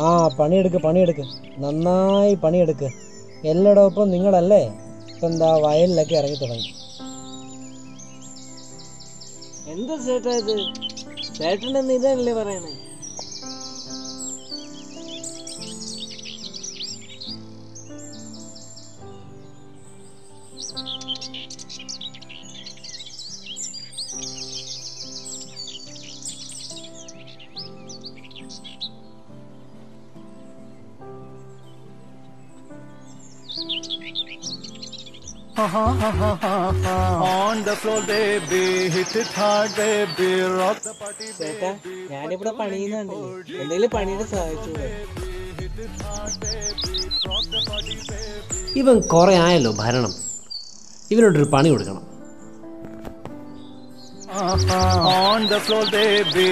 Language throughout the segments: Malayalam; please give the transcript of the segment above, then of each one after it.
ആ പണിയെടുക്ക് പണിയെടുക്ക്. നന്നായി പണിയെടുക്ക്. എല്ലായിടൊപ്പം നിങ്ങളല്ലേ? ഇപ്പം എന്താ വയലിലൊക്കെ ഇറങ്ങി തുടങ്ങി. എന്താ ചേട്ടാ ഇത്? ചേട്ടനെന്ന് ഇതല്ലേ പറയണേ? ചേട്ടാ ഞാനിവിടെ പണിയുന്നുണ്ട്. എന്തെങ്കിലും പണിയുടെ സഹായിച്ചു? ഇവൻ കുറെ ആയല്ലോ ഭരണം. ഇവനോടൊരു പണി കൊടുക്കണം. On the floor, baby,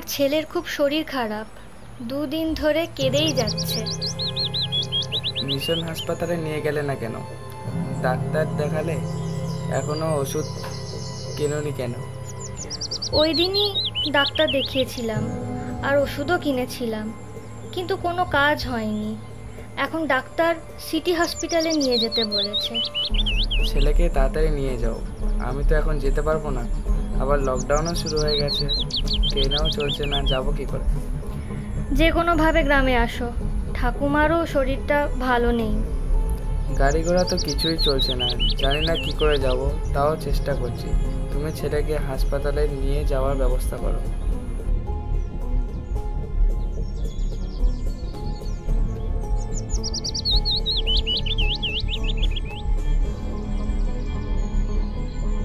আমার ছেলের খুব শরীর খারাপ। দুদিন ধরে কেঁদেই যাচ্ছে। মিশন হাসপাতালে নিয়ে গেলে না কেন? ডাক্তার দেখালে এখনও ওষুধ কেননি কেন? ওই দিনই ডাক্তার দেখিয়েছিলাম আর ওষুধও কিনেছিলাম কিন্তু কোনো কাজ হয়নি। এখন ডাক্তার সিটি হসপিটালে নিয়ে যেতে বলেছে। ছেলেকে তাড়াতাড়ি নিয়ে যাও আমি তো এখন যেতে পারব না। আবার লকডাউনও শুরু হয়ে গেছে। ট্রেনেও চলছে না যাব কি করে? যে কোনোভাবে গ্রামে আসো। ঠাকুমারও শরীরটা ভালো নেই। গাড়ি ঘোড়া তো কিছুই চলছে না। জানি না কি করে যাব তাও চেষ্টা করছি। তুমি ছেলেকে হাসপাতালে নিয়ে যাওয়ার ব্যবস্থা করো।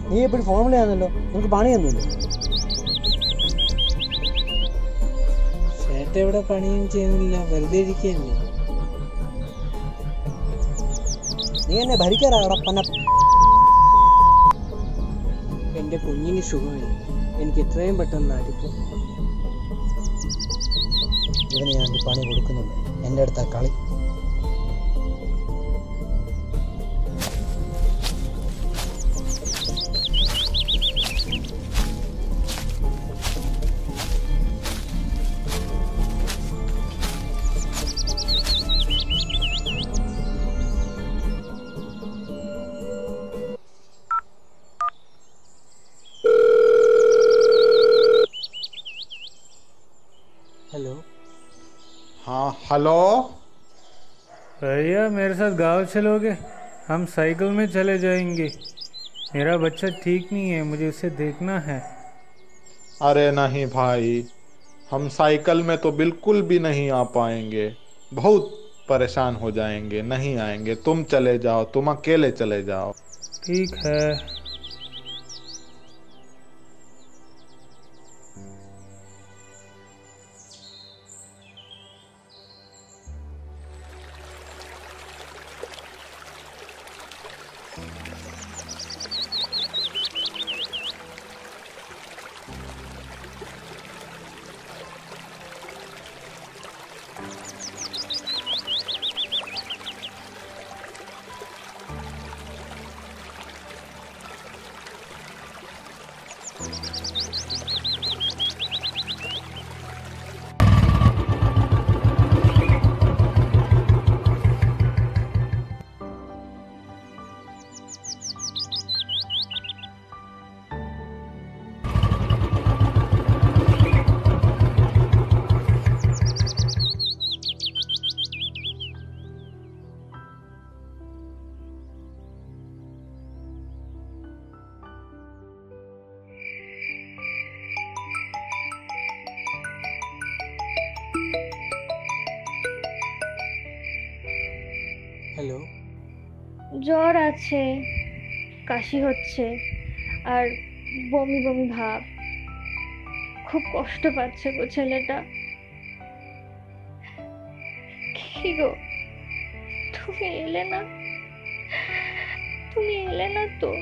നീ എപ്പോഴും വിളിയാണല്ലോ നിനക്ക് പണിയൊന്നുമില്ല. ചേട്ടൻ ഇവിടെ പണിയും ചെയ്യുന്നില്ല. വെറുതെ ഇരിക്കുകയല്ലേ നീ എന്നെ ഭരിക്കാറാടപ്പന എന്റെ കുഞ്ഞിന് സുഖമില്ല. എനിക്ക് എത്രയും പെട്ടെന്ന് അടുക്കും ഇവന് ഞാൻ പണി കൊടുക്കുന്നുണ്ട്. എന്റെ അടുത്ത കളി. हेलो? भैया मेरे साथ गाँव चलोगे? हम साइकिल में चले जाएँगे। मेरा बच्चा ठीक नहीं है मुझे उसे देखना है। अरे नहीं भाई हम साइकिल में तो बिल्कुल भी नहीं आ पाएँगे। बहुत परेशान हो जाएँगे नहीं आएँगे। तुम चले जाओ तुम अकेले चले जाओ। ठीक है। হ্যালো। জ্বর আছে, কাশি হচ্ছে, আর বমি বমি ভাব। খুব কষ্ট পাচ্ছে গো ছেলেটা। কি গো, তুমি এলে না? তুমি এলে না তো?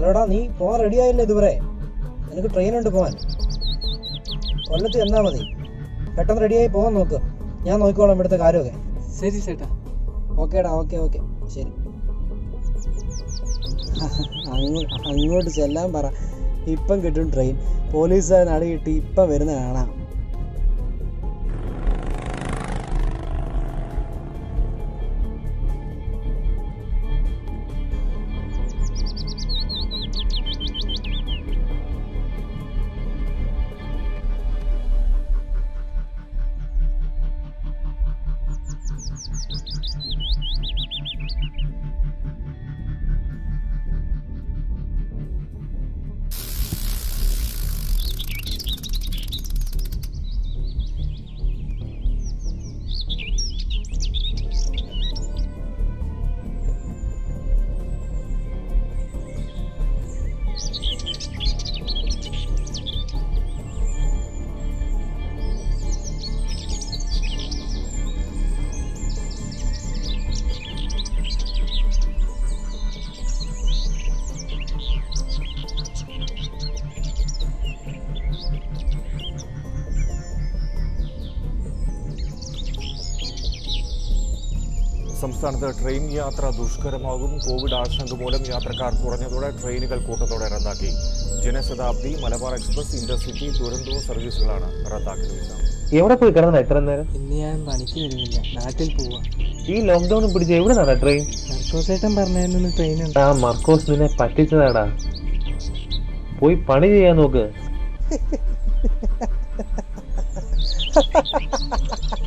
ഹലോടാ നീ പോവാൻ റെഡി ആയില്ലേ ഇതുവരെ? നിനക്ക് ട്രെയിൻ ഉണ്ട് പോവാൻ. കൊല്ലത്ത് എന്നാ മതി. പെട്ടെന്ന് റെഡിയായി പോകാൻ നോക്ക്. ഞാൻ നോക്കിക്കോളാം ഇവിടുത്തെ കാര്യമൊക്കെ. ശരി ചേട്ടാ. ഓക്കേടാ ഓക്കെ ഓക്കെ. ശരി. അങ്ങോ- അങ്ങോട്ട് ചെല്ലാൻ പറ. ഇപ്പം കിട്ടും ട്രെയിൻ പോലീസുകാരൻ അടി കിട്ടി ഇപ്പം വരുന്ന കാണാം സംസ്ഥാനത്ത് ട്രെയിൻ യാത്ര ദുഷ്കരമാകും. കോവിഡ് ആശങ്ക മൂലം യാത്രക്കാർ കുറഞ്ഞതോടെ ട്രെയിനുകൾ കൂട്ടത്തോടെ റദ്ദാക്കി. ജനശതാബ്ദി മലബാർ എക്സ്പ്രസ് ഇന്റർസിറ്റി ദുരന്തോ സർവീസുകളാണ് റദ്ദാക്കിയത് എവിടെ പോയി കിടന്ന എത്ര നേരം? ഇന്ന് ഞാൻ പണിക്ക് വരുന്നില്ല. നാട്ടിൽ പോവാ. ഈ ലോക്ക്ഡൌൺ പിടിച്ച് എവിടെ നടാ ട്രെയിൻ? മർക്കോസേട്ടൻ പറഞ്ഞു ട്രെയിൻ ഉണ്ട്. ആ മർക്കോസ് നിന്നെ പറ്റിച്ചതാടാ. പോയി പണി ചെയ്യാൻ നോക്ക്.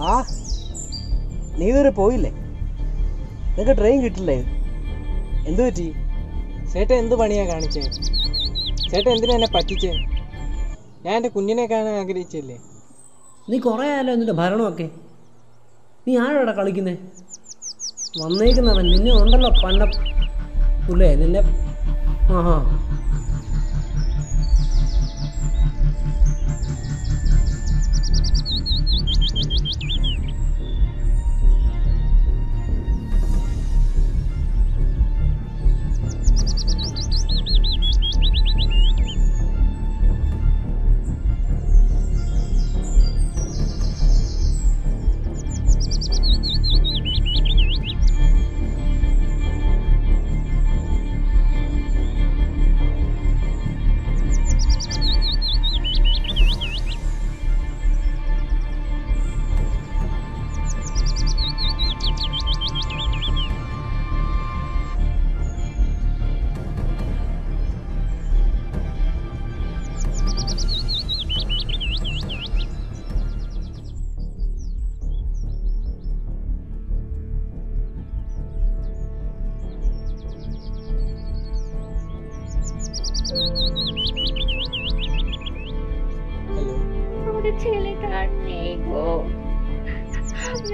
ആ? നീ ഇതുവരെ പോയില്ലേ? നിനക്ക് ട്രെയിൻ കിട്ടില്ലേ? എന്തു പറ്റി? ചേട്ടൻ എന്ത് പണിയാ കാണിച്ചേ? ചേട്ടൻ എന്തിനാ എന്നെ പറ്റിച്ചേ? ഞാൻ എന്റെ കുഞ്ഞിനെ കാണാൻ ആഗ്രഹിച്ചല്ലേ? നീ കുറേ ആയാലോ എന്നിട്ട് ഭരണമൊക്കെ. നീ ആരോടാ കളിക്കുന്നേ? വന്നേക്കുന്നവൻ നിന്നെ ഉണ്ടല്ലോ പണ്ട. പുല്ലേ നിന്നെ ആഹാ.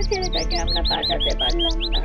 ছেলেটাকে আমরা বাঁচাতে পারলাম না